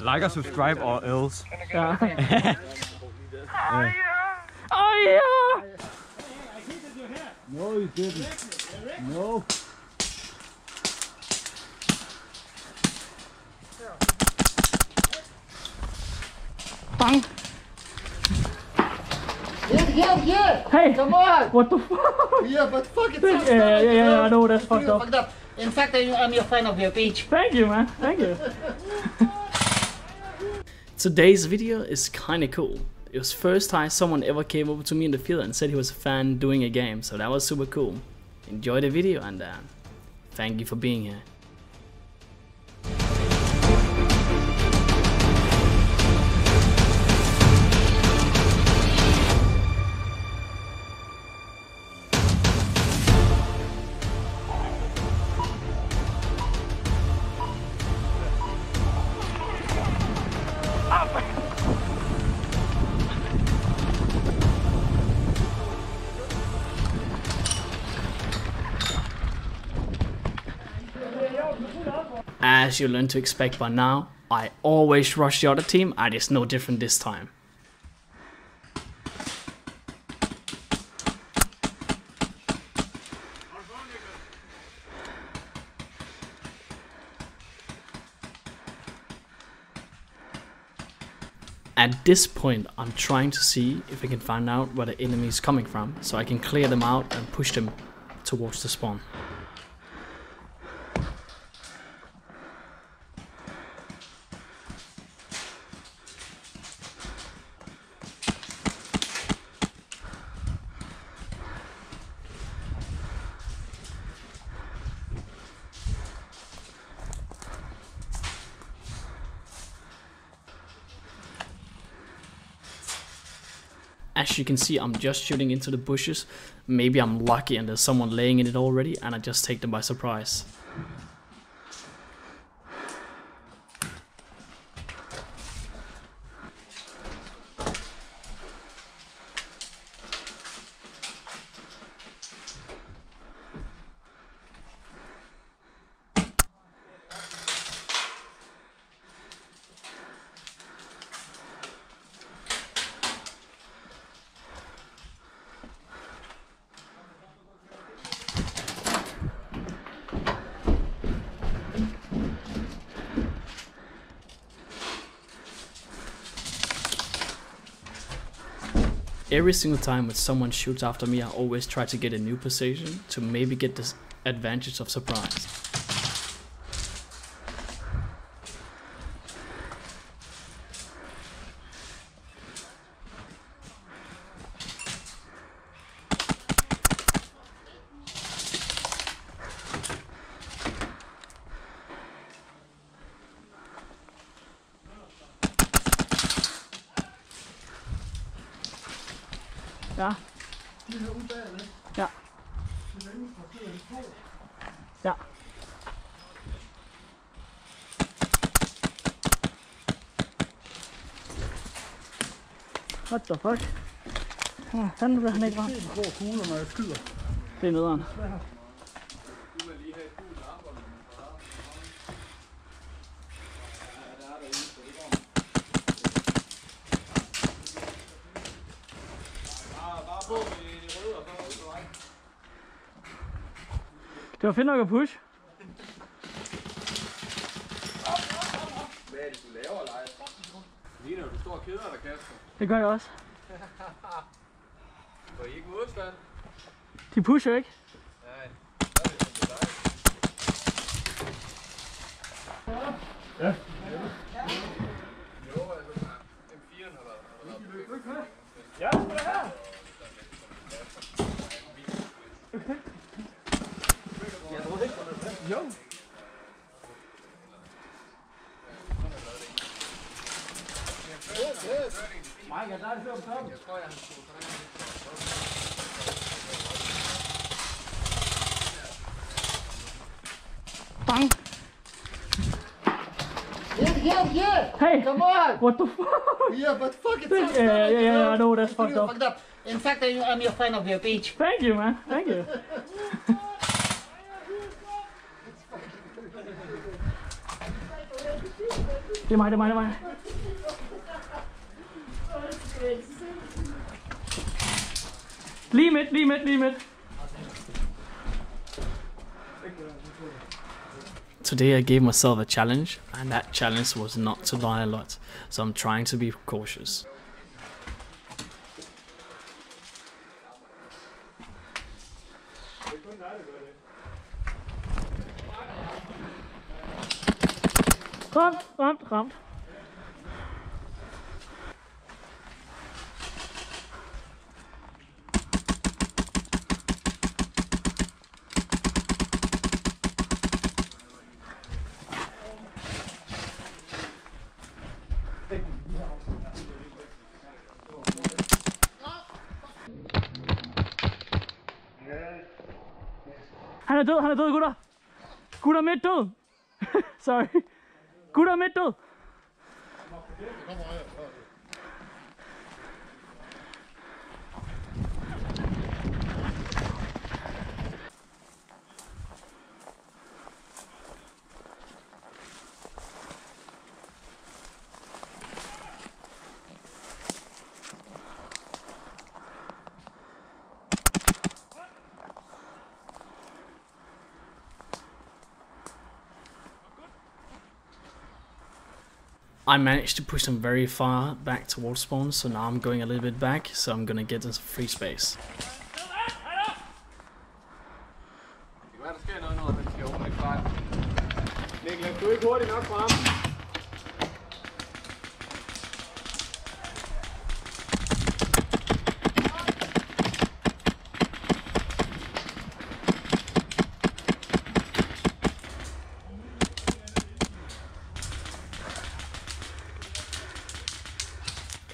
Like and subscribe or else. Ja. oh yeah! No, you didn't. No. Bang! Yeah, yeah, yeah. Hey! Come on. What the fuck? Yeah, but fuck it. Yeah, yeah, yeah, yeah, I know that's fucked up. Fucked up. In fact, I- I'm your fan of your page. Thank you, man. Thank you. Today's video is kinda cool. It was first time someone ever came over to me in the field and said he was a fan doing a game, so that was super cool. Enjoy the video and uh, thank you for being here. As you learn to expect by now, I always rush the other team and it's no different this time. At this point, I'm trying to see if I can find out where the enemy is coming from, so I can clear them out and push them towards the spawn. As you can see, I'm just shooting into the bushes. Maybe I'm lucky and there's someone laying in it already and I just take them by surprise. Every single time when someone shoots after me, I always try to get a new position to maybe get this advantage of surprise. Ja. Ja. Ja. What the fuck? Ah, fanden blev han ikke ramt. Hvor kugler, når jeg skyder. Det er nederen. Det var fedt nok at push. Hvad er det, du laver, Leif? Ligner du står og keder dig, Kasper. Det gør jeg også. Får I ikke modstand? De pusher ikke. Nej. Så er Bang. Yeah, yeah, yeah. Hey. Come on. What the fuck? Yeah, but fuck it. Yeah, yeah, yeah, yeah, I know that's fucked up. Fucked up. In fact, I- I'm your fan of your beach. Thank you, man. Thank you. Det er mig, det er mig, det er mig. Lige midt, lige midt, lige midt. Today I gave myself a challenge, and that challenge was not to lie a lot, so I'm trying to be cautious. Ramt, ramt, ramt. Død, han er død, gutter. Gutter midt død. Sorry. Gutter midt død. I managed to push them very far back towards spawn, so now I'm going a little bit back, so I'm gonna get some free space. Niklas, du er ikke hurtigt nok.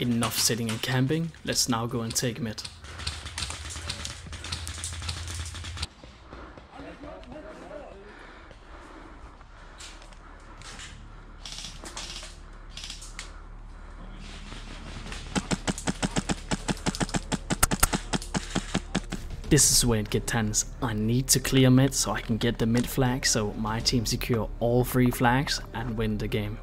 Enough sitting and camping, let's now go and take mid. This is where it gets tense. I need to clear mid so I can get the mid flag so my team secure all three flags and win the game.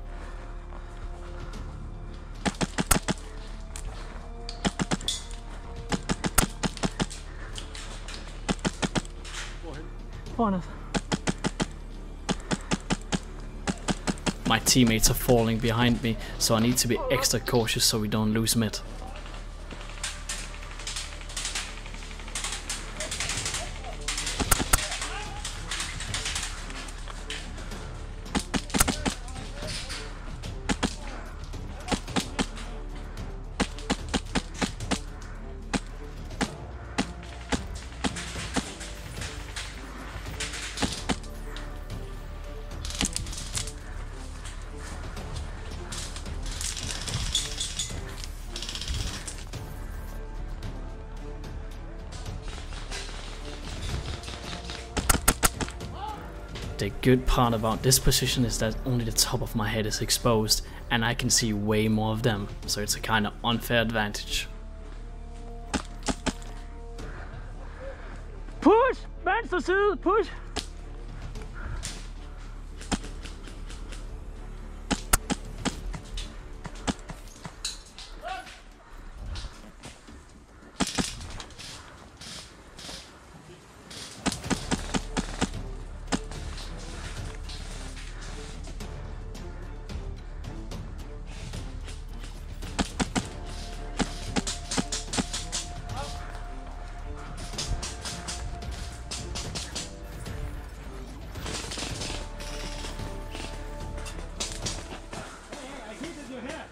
My teammates are falling behind me, so I need to be extra cautious so we don't lose mid. The good part about this position is that only the top of my head is exposed and I can see way more of them, so it's a kind of unfair advantage. Push! Venstre side! Push!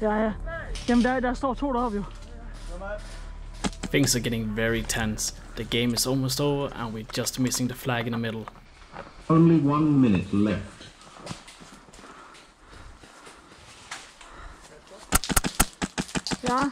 Yeah, yeah. Damn, that's not tall of you. Things are getting very tense. The game is almost over and we're just missing the flag in the middle. Only one minute left. Yeah.